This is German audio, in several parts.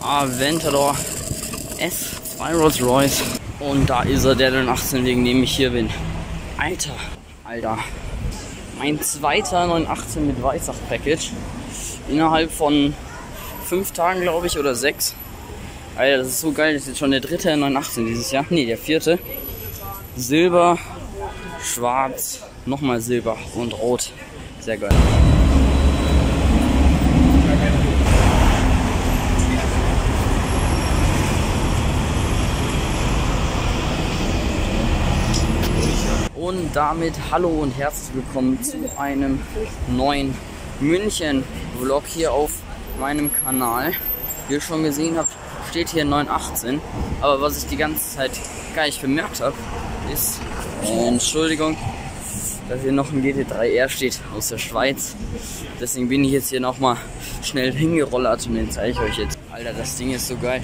Aventador S2 Rolls Royce. Und da ist er, der 918, wegen dem ich hier bin. Alter, Alter. Mein zweiter 918 mit Weissach-Package. Innerhalb von fünf Tagen, glaube ich, oder sechs. Alter, das ist so geil. Das ist jetzt schon der dritte 918 dieses Jahr. Ne, der vierte. Silber, schwarz, nochmal Silber und Rot. Sehr geil. Und damit hallo und herzlich willkommen zu einem neuen München-Vlog hier auf meinem Kanal. Wie ihr schon gesehen habt, steht hier 918. Aber was ich die ganze Zeit gar nicht bemerkt habe, ist, äh, Entschuldigung, dass hier noch ein GT3R steht aus der Schweiz. Deswegen bin ich jetzt hier nochmal schnell hingerollert und den zeige ich euch jetzt. Alter, das Ding ist so geil.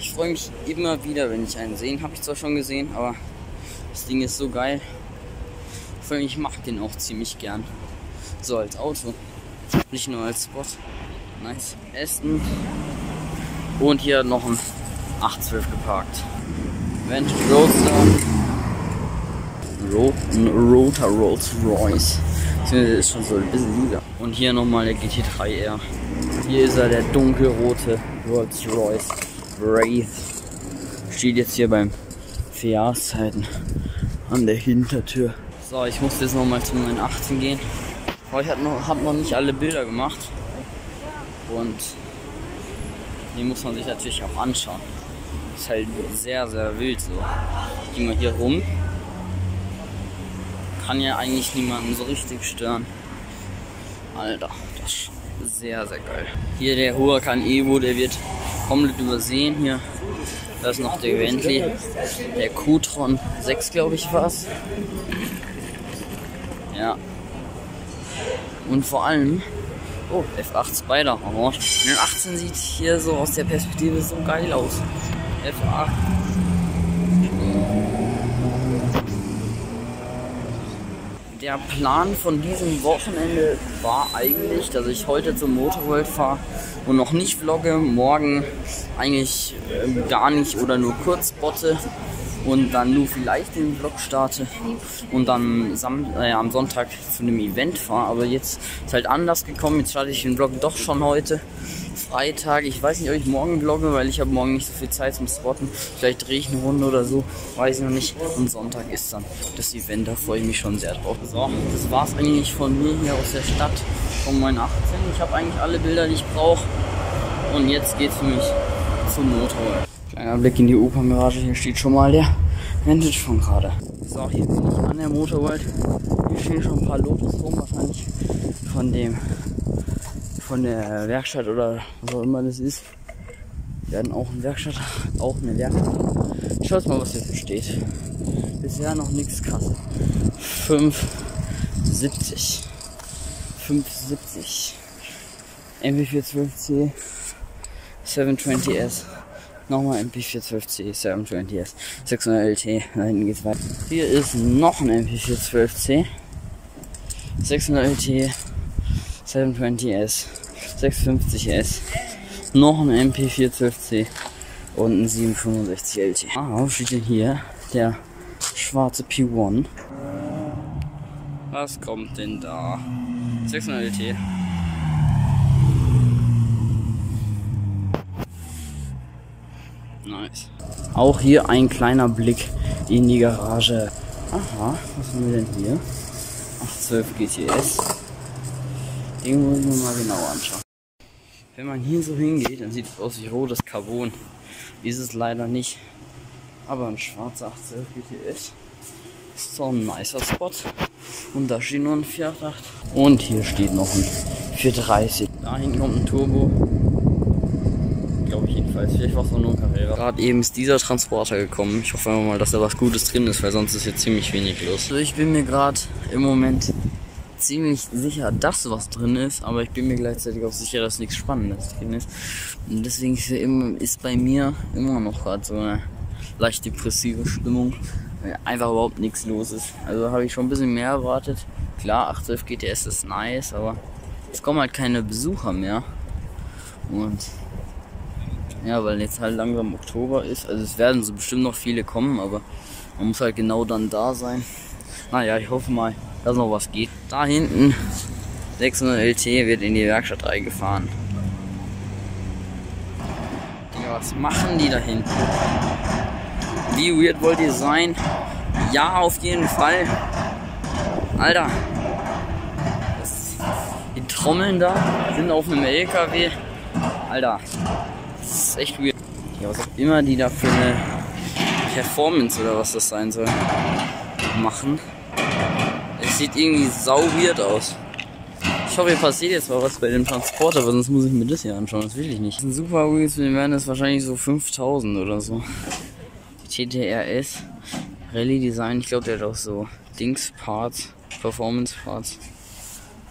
Ich freue mich immer wieder, wenn ich einen sehe. Habe ich zwar schon gesehen, aber das Ding ist so geil. Vor allem, ich mag den auch ziemlich gern. So als Auto. Nicht nur als Spot. Nice. Aston. Und hier noch ein 812 geparkt. Vantage Roadster. Ro ein Rotor Rolls Royce. Das ist schon so ein bisschen lila. Und hier nochmal der GT3R. Hier ist er, der dunkelrote Rolls Royce Wraith. Steht jetzt hier beim vier Jahreszeiten an der Hintertür. So, ich muss jetzt nochmal zum 918 gehen. Aber ich habe noch, hab noch nicht alle Bilder gemacht. Und die muss man sich natürlich auch anschauen. Ist halt sehr, sehr wild so. Ich gehe mal hier rum. Kann ja eigentlich niemanden so richtig stören. Alter, das ist sehr, sehr geil. Hier der Huracan Evo, der wird komplett übersehen hier. Da ist noch der Bentley, der Q-Tron 6, glaube ich, war es. Ja. Und vor allem, oh, F8 Spider, orange. 18 sieht hier so aus der Perspektive so geil aus. F8. Der Plan von diesem Wochenende war eigentlich, dass ich heute zum Motorworld fahre und noch nicht vlogge, morgen eigentlich äh, gar nicht oder nur kurz botte und dann nur vielleicht den Vlog starte und dann äh, am Sonntag zu einem Event fahre. Aber jetzt ist halt anders gekommen. Jetzt starte ich den Vlog doch schon heute. Freitag. Ich weiß nicht, ob ich morgen vlogge, weil ich habe morgen nicht so viel Zeit zum Spotten. Vielleicht drehe ich eine Runde oder so. Weiß ich noch nicht. Und Sonntag ist dann das Event. Da freue ich mich schon sehr drauf. So, das war es eigentlich von mir hier aus der Stadt von meinen 18. Ich habe eigentlich alle Bilder, die ich brauche. Und jetzt geht es für mich zum Motorrad. Kleiner Blick in die Operngarage. Hier steht schon mal der Vintage von gerade. So, hier bin ich an der Motorworld. Hier stehen schon ein paar Lotus rum, wahrscheinlich von dem von der Werkstatt oder was auch immer das ist. Wir werden auch eine Werkstatt, auch eine Werkstatt. Schaut mal, was hier so steht. Bisher noch nichts krass. 570. 570. MP412C 720S. Nochmal MP412C 720S. 600 LT. Da hinten geht's weiter. Hier ist noch ein MP412C. 600 LT. 720S. 650S. Noch ein MP412C. Und ein 765 LT. Ah, steht denn hier? Der schwarze P1. Was kommt denn da? 600 LT. Nice. Auch hier ein kleiner Blick in die Garage. Aha, was haben wir denn hier? 812 GTS. Den muss ich mir mal genauer anschauen. Wenn man hier so hingeht, dann sieht es aus wie rotes Carbon. Ist es leider nicht. Aber ein schwarzer 812 GTS ist so ein nicer Spot. Und da steht nur ein 488. Und hier steht noch ein 430. Da hinten kommt ein Turbo glaube ich jedenfalls. Vielleicht war es auch nur ein Carrera. Gerade eben ist dieser Transporter gekommen. Ich hoffe mal, dass da was Gutes drin ist, weil sonst ist hier ziemlich wenig los. Also ich bin mir gerade im Moment ziemlich sicher, dass was drin ist, aber ich bin mir gleichzeitig auch sicher, dass nichts Spannendes drin ist. Und deswegen ist bei mir immer noch gerade so eine leicht depressive Stimmung, weil einfach überhaupt nichts los ist. Also habe ich schon ein bisschen mehr erwartet. Klar, 812 GTS ist nice, aber es kommen halt keine Besucher mehr. Und Ja, weil jetzt halt langsam Oktober ist. Also es werden so bestimmt noch viele kommen, aber man muss halt genau dann da sein. Naja, ich hoffe mal, dass noch was geht. Da hinten 600 LT wird in die Werkstatt reingefahren. Ja, was machen die da hinten? Wie weird wollt ihr sein? Ja, auf jeden Fall. Alter. Die Trommeln da sind auf einem LKW. Alter. Das ist echt weird. Ja, was auch immer die da für eine Performance oder was das sein soll machen. Es sieht irgendwie sau weird aus. Ich hoffe, hier passiert jetzt mal was bei dem Transporter, aber sonst muss ich mir das hier anschauen. Das will ich nicht. Ein super Wheels, wir werden das wahrscheinlich so 5000 oder so. TTRS Rallye Design, ich glaube, der hat auch so Dings Parts, Performance Parts.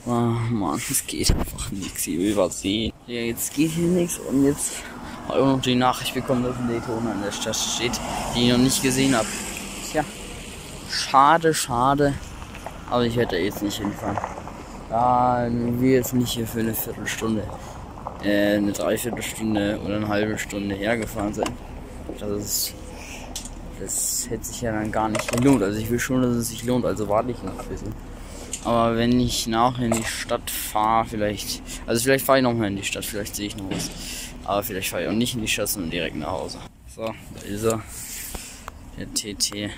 Oh Mann, es geht einfach nichts hier übersehen. Ja, jetzt geht hier nichts und jetzt noch die Nachricht bekommen, dass ein Daytona in der Stadt steht, die ich noch nicht gesehen habe. Tja, schade, schade. Aber ich werde da jetzt nicht hinfahren. Da wir jetzt nicht hier für eine Viertelstunde, äh, eine Dreiviertelstunde oder eine halbe Stunde hergefahren sind. Das ist das hätte sich ja dann gar nicht gelohnt. Also ich will schon, dass es sich lohnt, also warte ich noch ein bisschen. Aber wenn ich nachher in die Stadt fahre, vielleicht, also vielleicht fahre ich nochmal in die Stadt, vielleicht sehe ich noch was. Aber vielleicht fahre ich auch nicht in die Stadt, sondern direkt nach Hause. So, da ist er. Der TT.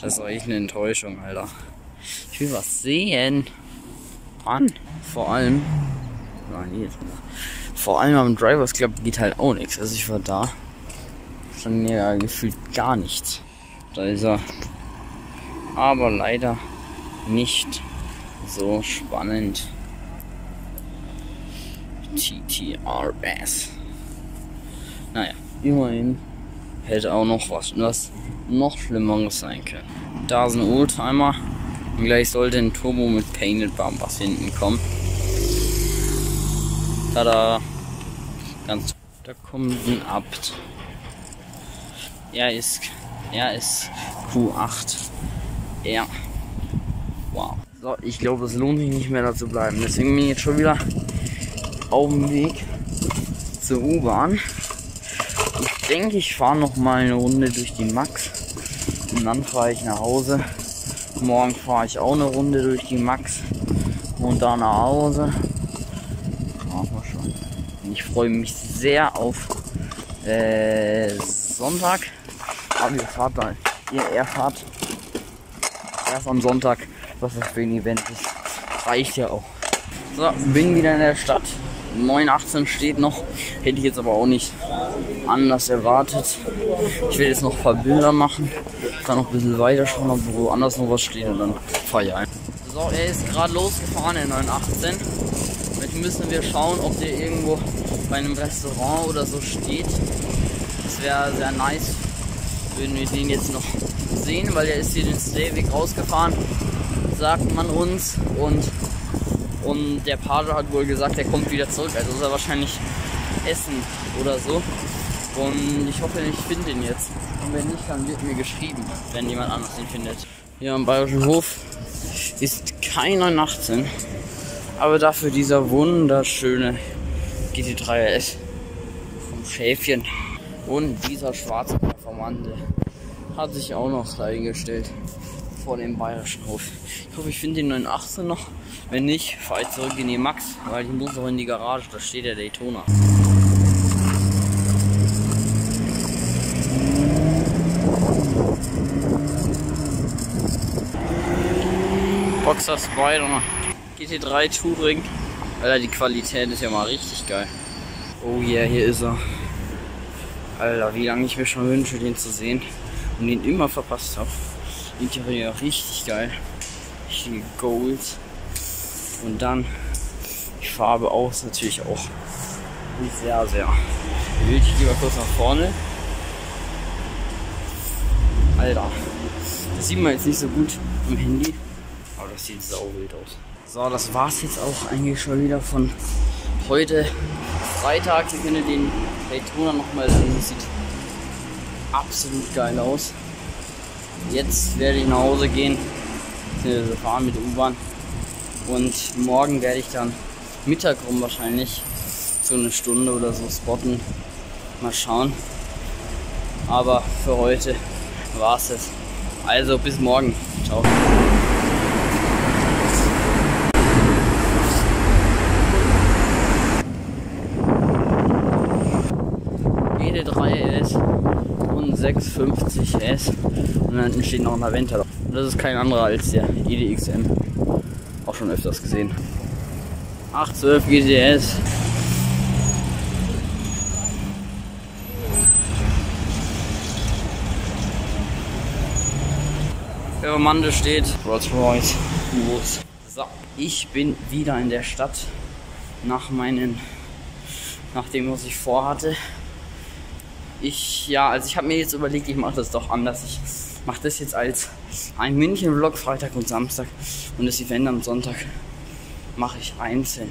Das war echt eine Enttäuschung, Alter. Ich will was sehen. Mann. Vor allem. Nein, jetzt. Vor allem am Drivers Club geht halt auch nichts. Also ich war da schon ja gefühlt gar nichts. Da ist er. Aber leider nicht so spannend. TTRS. Naja, immerhin hätte auch noch was, was noch Schlimmeres sein können. Da ist ein Oldtimer. Und gleich sollte ein Turbo mit Painted Bumpers hinten kommen. Tada! Ganz. Da kommt ein Abt. Er ist, er ist Q8. Er. Wow. So, ich glaube, es lohnt sich nicht mehr da zu bleiben. Deswegen bin ich jetzt schon wieder auf dem Weg zur U-Bahn. Ich denke, ich fahre noch mal eine Runde durch die Max und dann fahre ich nach Hause. Morgen fahre ich auch eine Runde durch die Max und dann nach Hause. Machen wir schon. Ich freue mich sehr auf äh, Sonntag. Aber ihr fahrt dann, ihr erfahrt erst am Sonntag, was das für ein Event ist. Reicht ja auch. So, bin wieder in der Stadt. 9.18 steht noch. Hätte ich jetzt aber auch nicht anders erwartet. Ich werde jetzt noch ein paar Bilder machen. Dann noch ein bisschen weiter schauen, ob woanders noch was steht und dann fahre ich ein. So, er ist gerade losgefahren in 918. Jetzt müssen wir schauen, ob der irgendwo bei einem Restaurant oder so steht. Das wäre sehr nice würden wir den jetzt noch sehen, weil er ist hier den Stayweg rausgefahren, sagt man uns. Und, und der Page hat wohl gesagt, er kommt wieder zurück. Also ist er wahrscheinlich essen oder so. Und ich hoffe, ich finde ihn jetzt. Und wenn nicht, dann wird mir geschrieben, wenn jemand anders ihn findet. Hier am Bayerischen Hof ist kein 918, aber dafür dieser wunderschöne GT3 RS vom Schäfchen und dieser schwarze Performante hat sich auch noch reingestellt vor dem bayerischen Hof. Ich hoffe, ich finde den 918 noch. Wenn nicht, fahre ich zurück in die Max, weil ich muss noch in die Garage, da steht der Daytona. Boxer Spider GT3 Touring. Alter, die Qualität ist ja mal richtig geil. Oh yeah, hier ist er. Alter, wie lange ich mir schon wünsche, den zu sehen und den immer verpasst habe. Interieur richtig geil. Richtige Gold. Und dann die Farbe aus natürlich auch sehr, sehr wild. Ich gehe mal kurz nach vorne. Alter, das sieht man jetzt nicht so gut am Handy, aber das sieht sau wild aus. So, das war's jetzt auch eigentlich schon wieder von heute Freitag. Ihr könnt den Daytona nochmal sehen. Das sieht absolut geil aus. Jetzt werde ich nach Hause gehen, wir fahren mit der U-Bahn und morgen werde ich dann Mittag rum wahrscheinlich so eine Stunde oder so spotten Mal schauen. Aber für heute war es es. Also bis morgen. Ciao. GT3S und 650S und dann steht noch ein Aventador. Das ist kein anderer als der EDXM. Auch schon öfters gesehen. 812 GTS. Mande steht Rolls Royce. Los. So, ich bin wieder in der Stadt nach meinen, nach dem, was ich vorhatte. Ich, ja, also ich habe mir jetzt überlegt, ich mache das doch anders. Ich mache das jetzt als ein München-Vlog Freitag und Samstag und das Event am Sonntag mache ich einzeln.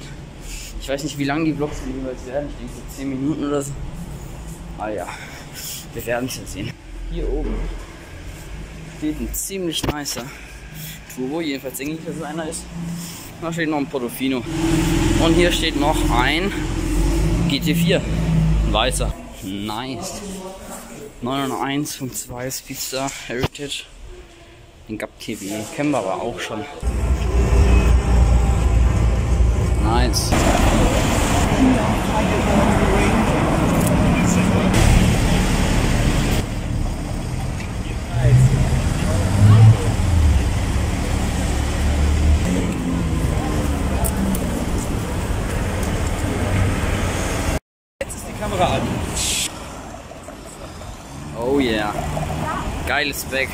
Ich weiß nicht, wie lange die Vlogs jeweils werden. Ich denke so 10 Minuten oder so. Ah ja, wir werden es ja sehen. Hier oben steht ein ziemlich nicer Turbo. Jedenfalls denke ich, dass es einer ist. Da steht noch ein Portofino. Und hier steht noch ein GT4. Ein weißer. Nice. 901.2 Speedstar Heritage. Den gab TB. Kennen wir aber auch schon. Nice. Kamera an. Oh yeah. Geiles Back.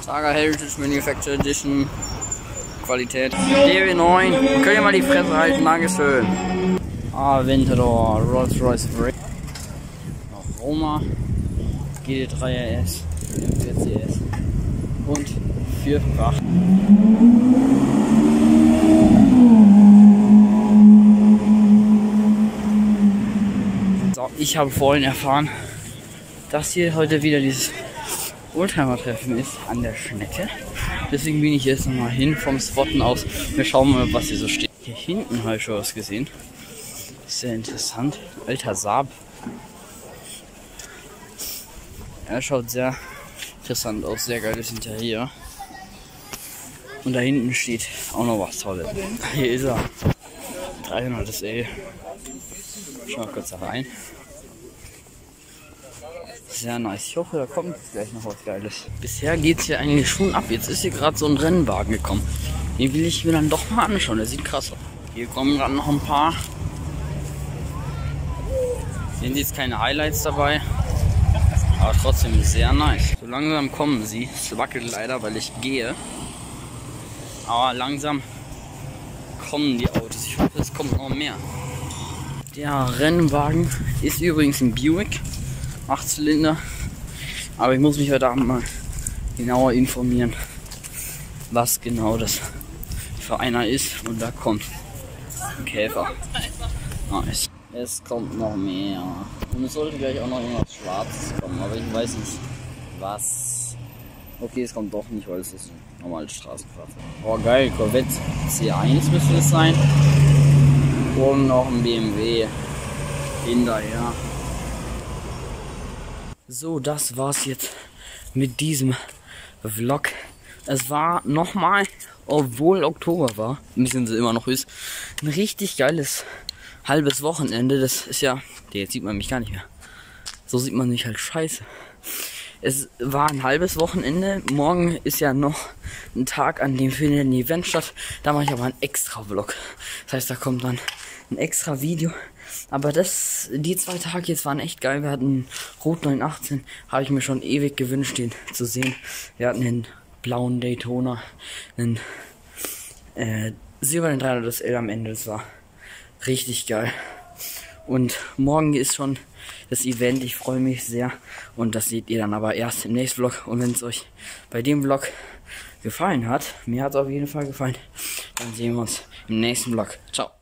Saga Heritage Manufactured Edition. Qualität. DW9. Könnt ihr mal die Fresse halten? Dankeschön. Aventador, Rolls Royce Break. Noch Roma. GT3RS, M40S und 4-fach. So, ich habe vorhin erfahren, dass hier heute wieder dieses Oldtimer-Treffen ist an der Schnecke. Deswegen bin ich jetzt nochmal hin vom Spotten aus. Wir schauen mal, was hier so steht. Hier hinten habe ich schon was gesehen. Sehr interessant. Alter Saab er schaut sehr interessant aus, sehr geiles Interieur. Und da hinten steht auch noch was Tolles. Hier ist er. 300 SE. Schau mal kurz da rein. Sehr nice. Ich hoffe, da kommt gleich noch was Geiles. Bisher geht es hier eigentlich schon ab. Jetzt ist hier gerade so ein Rennwagen gekommen. Den will ich mir dann doch mal anschauen. Der sieht krass aus. Hier kommen gerade noch ein paar. Sie jetzt keine Highlights dabei. Aber trotzdem sehr nice. So langsam kommen sie. Es wackelt leider, weil ich gehe. Aber langsam kommen die Autos. Ich hoffe, es kommt noch mehr. Der Rennwagen ist übrigens ein Buick. 8 Zylinder. Aber ich muss mich heute Abend mal genauer informieren, was genau das für einer ist. Und da kommt ein Käfer. Nice. Es kommt noch mehr. Und es sollte gleich auch noch irgendwas Schwarzes kommen, aber ich weiß nicht was. Okay, es kommt doch nicht, weil es ist ein normales Straßenfahrzeug. Oh geil, Corvette C1 müsste es sein. Und noch ein BMW hinterher. So, das war's jetzt mit diesem Vlog. Es war nochmal, obwohl Oktober war, ein bisschen immer noch ist, ein richtig geiles halbes Wochenende, das ist ja, jetzt sieht man mich gar nicht mehr. So sieht man mich halt scheiße. Es war ein halbes Wochenende. Morgen ist ja noch ein Tag, an dem findet ein Event statt. Da mache ich aber einen extra Vlog. Das heißt, da kommt dann ein extra Video. Aber das, die zwei Tage jetzt waren echt geil. Wir hatten Rot 918, habe ich mir schon ewig gewünscht, den zu sehen. Wir hatten den blauen Daytona, einen äh, silbernen 300 L am Ende. Das war richtig geil. Und morgen ist schon das Event. Ich freue mich sehr. Und das seht ihr dann aber erst im nächsten Vlog. Und wenn es euch bei dem Vlog gefallen hat, mir hat es auf jeden Fall gefallen, dann sehen wir uns im nächsten Vlog. Ciao.